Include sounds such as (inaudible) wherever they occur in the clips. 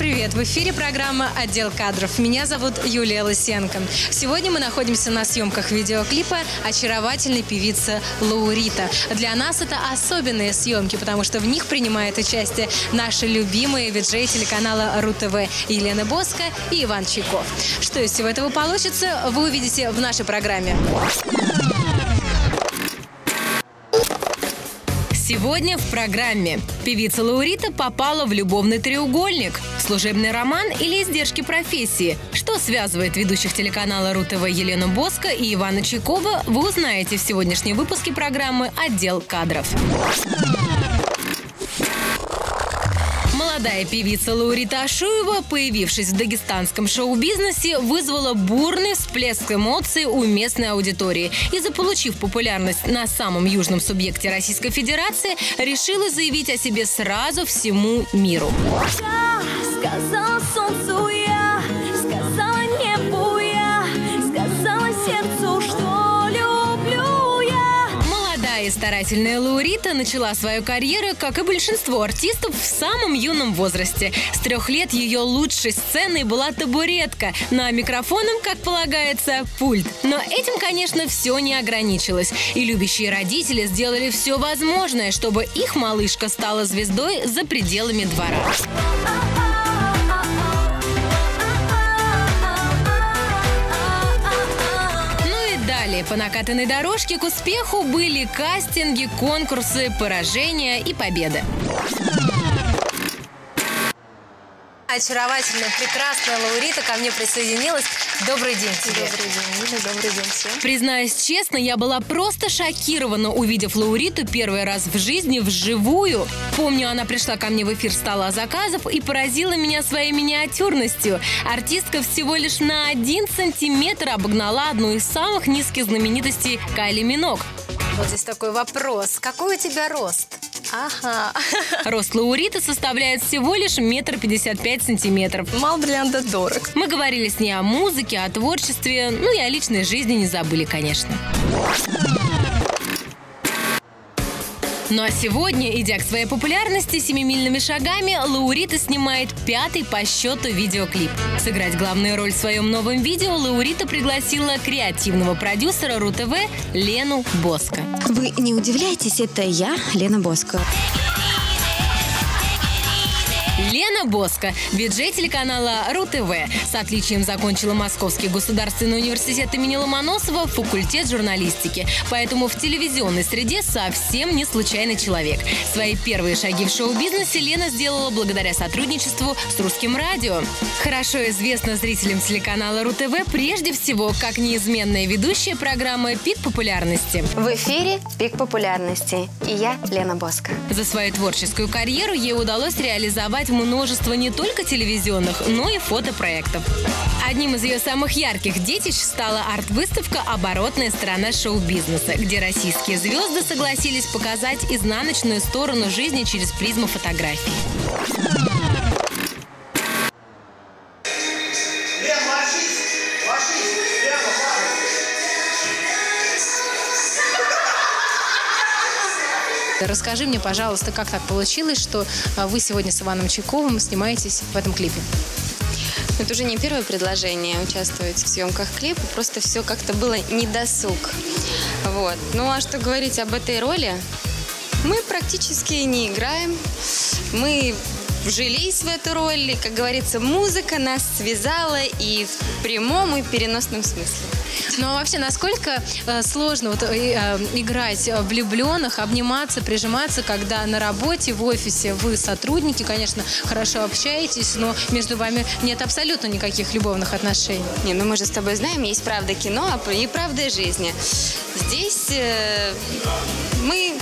привет! В эфире программа «Отдел кадров». Меня зовут Юлия Лысенко. Сегодня мы находимся на съемках видеоклипа очаровательной певицы Лаурита. Для нас это особенные съемки, потому что в них принимают участие наши любимые виджеи телеканала РУ-ТВ Елена Боско и Иван Чайков. Что из всего этого получится, вы увидите в нашей программе. Сегодня в программе певица Лаурита попала в любовный треугольник, служебный роман или издержки профессии. Что связывает ведущих телеканала РУ-ТВ Елену Боско и Ивана Чайкова, вы узнаете в сегодняшнем выпуске программы «Отдел кадров». Молодая певица Лаурита Ашуева, появившись в дагестанском шоу-бизнесе, вызвала бурный всплеск эмоций у местной аудитории и, заполучив популярность на самом южном субъекте Российской Федерации, решила заявить о себе сразу всему миру. Сказал солнцу старательная Лаурита начала свою карьеру, как и большинство артистов, в самом юном возрасте. С трех лет ее лучшей сценой была табуретка, ну а микрофоном, как полагается, пульт. Но этим, конечно, все не ограничилось. И любящие родители сделали все возможное, чтобы их малышка стала звездой за пределами двора. По накатанной дорожке к успеху были кастинги, конкурсы, поражения и победы очаровательная, прекрасная Лаурита ко мне присоединилась. Добрый день тебе. Добрый день, Юля, добрый день всем. Признаюсь честно, я была просто шокирована, увидев Лауриту первый раз в жизни вживую. Помню, она пришла ко мне в эфир стола заказов и поразила меня своей миниатюрностью. Артистка всего лишь на один сантиметр обогнала одну из самых низких знаменитостей Кайли Минок. Вот здесь такой вопрос. Какой у тебя рост? Ага. Рост Лаурита составляет всего лишь метр пятьдесят пять сантиметров. Мал бриллианта дорог. Мы говорили с ней о музыке, о творчестве, ну и о личной жизни не забыли, конечно. Ну а сегодня, идя к своей популярности семимильными шагами, Лаурита снимает пятый по счету видеоклип. Сыграть главную роль в своем новом видео Лаурита пригласила креативного продюсера РУ-ТВ Лену Боско. Вы не удивляйтесь, это я, Лена Боско. Лена Боско, бюджет телеканала РУ-ТВ. С отличием закончила Московский государственный университет имени Ломоносова, факультет журналистики. Поэтому в телевизионной среде совсем не случайный человек. Свои первые шаги в шоу-бизнесе Лена сделала благодаря сотрудничеству с русским радио. Хорошо известна зрителям телеканала РУ-ТВ прежде всего как неизменная ведущая программы «Пик популярности». В эфире «Пик популярности» и я, Лена Боско. За свою творческую карьеру ей удалось реализовать множество не только телевизионных, но и фотопроектов. Одним из ее самых ярких детищ стала арт-выставка «Оборотная сторона шоу-бизнеса», где российские звезды согласились показать изнаночную сторону жизни через призму фотографий. Расскажи мне, пожалуйста, как так получилось, что а, вы сегодня с Иваном Чайковым снимаетесь в этом клипе? Это уже не первое предложение участвовать в съемках клипа, просто все как-то было недосуг. Вот. Ну а что говорить об этой роли? Мы практически не играем. Мы вжились в эту роль, и, как говорится, музыка нас связала и в прямом, и в переносном смысле. Ну а вообще, насколько э, сложно вот, э, э играть влюбленных, обниматься, прижиматься, когда на работе, в офисе вы сотрудники, конечно, хорошо общаетесь, но между вами нет абсолютно никаких любовных отношений? Не, ну мы же с тобой знаем, есть правда кино и правда жизни. Здесь э, мы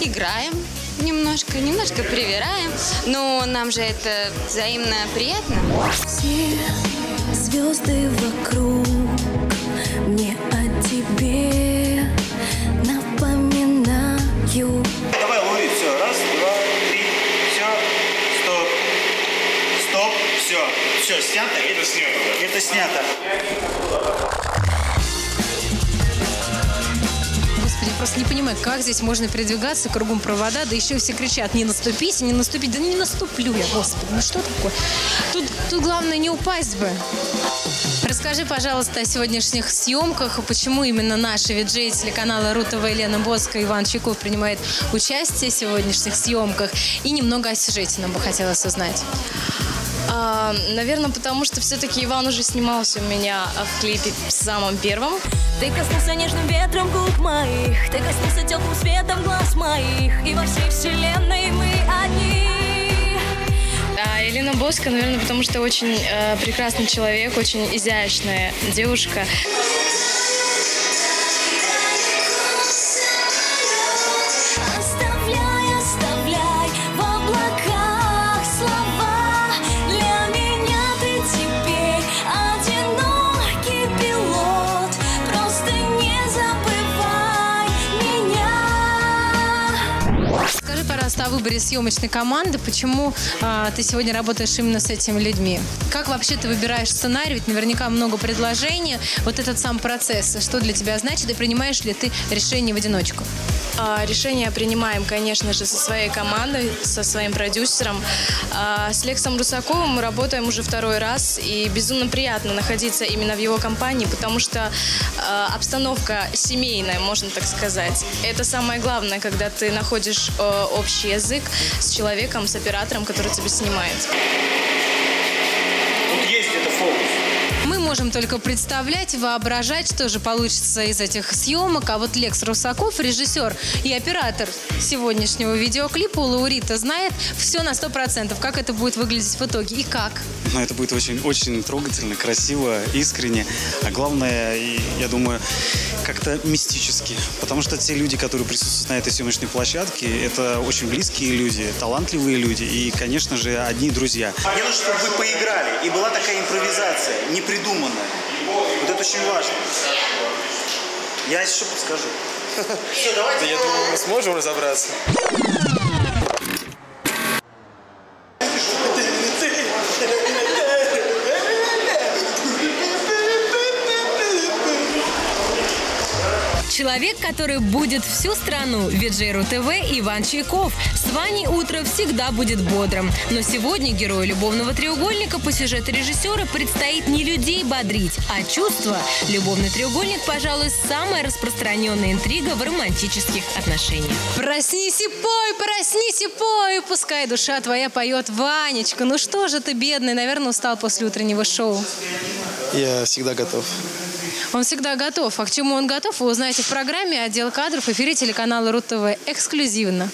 играем, немножко, немножко привираем, но нам же это взаимно приятно. Все звезды вокруг мне о тебе напоминаю. Давай, лови, все, раз, два, три, все, стоп, стоп, все, все, снято? Это снято. Это снято. Просто не понимаю, как здесь можно передвигаться, кругом провода, да еще все кричат, не наступите, не наступить. Да не наступлю я, господи, ну что такое? Тут, тут главное не упасть бы. Расскажи, пожалуйста, о сегодняшних съемках, почему именно наши виджеи телеканала РУ-ТВ Елена Боска и Иван Чайков принимает участие в сегодняшних съемках, и немного о сюжете нам бы хотелось узнать. А, наверное, потому что все-таки Иван уже снимался у меня в клипе самом первом. Ты коснулся нежным ветром губ моих Ты коснулся теплым светом глаз моих И во всей вселенной мы одни А Елена Боска, наверное, потому что очень э, прекрасный человек, очень изящная девушка. Выборе съемочной команды. Почему а, ты сегодня работаешь именно с этими людьми? Как вообще ты выбираешь сценарий? Ведь наверняка много предложений. Вот этот сам процесс, что для тебя значит? И принимаешь ли ты решение в одиночку? А, решение принимаем, конечно же, со своей командой, со своим продюсером. А, с Лексом Русаковым мы работаем уже второй раз, и безумно приятно находиться именно в его компании, потому что а, обстановка семейная, можно так сказать. Это самое главное, когда ты находишь общий язык с человеком, с оператором, который тебя снимает. Тут есть где-то фокус. Мы можем только представлять, воображать, что же получится из этих съемок. А вот Лекс Русаков, режиссер и оператор сегодняшнего видеоклипа, Лаурита знает все на 100%, как это будет выглядеть в итоге и как. Но это будет очень, очень трогательно, красиво, искренне. А главное, я думаю, как-то мистически. Потому что те люди, которые присутствуют на этой съемочной площадке, это очень близкие люди, талантливые люди и, конечно же, одни друзья. Мне нужно, чтобы вы поиграли. И была такая импровизация, непридуманная. Вот это очень важно. Я еще подскажу. (laughs) Все, давайте. Я думаю, мы сможем разобраться. Человек, который будет всю страну, Виджейру ТВ Иван Чайков. С Ваней утро всегда будет бодрым. Но сегодня герою любовного треугольника по сюжету режиссера предстоит не людей бодрить, а чувства. Любовный треугольник, пожалуй, самая распространенная интрига в романтических отношениях. Проснись и пой, проснись и пой, пускай душа твоя поет, Ванечка. Ну что же ты, бедный, наверное, устал после утреннего шоу. Я всегда готов. Он всегда готов. А к чему он готов, вы узнаете в программе «Отдел кадров» в эфире телеканала РУ-ТВ эксклюзивно.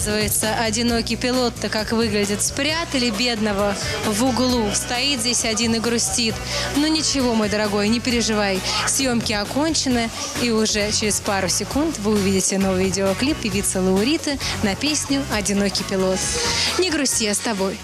Оказывается, одинокий пилот-то как выглядит. Спрятали бедного в углу. Стоит здесь один и грустит. Ну ничего, мой дорогой, не переживай. Съемки окончены, и уже через пару секунд вы увидите новый видеоклип певицы Лауриты на песню «Одинокий пилот». Не грусти, я с тобой.